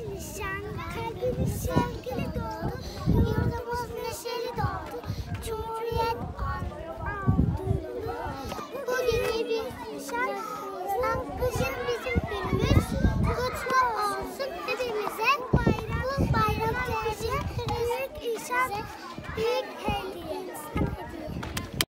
nişan, kalbimiz sevgili doğdu, yurdumuz neşeli doğdu, Cumhuriyet aldığında bugün bir nişan, kışın bizim günümüz, kutlu olsun hepimize, bu bayram bizim büyük nişan, büyük